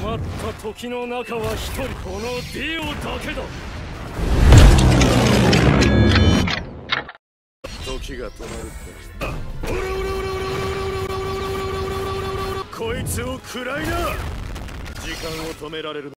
困った時の中は一人このディオだけだ。時が止まるってこいつを食らいな時間を止められる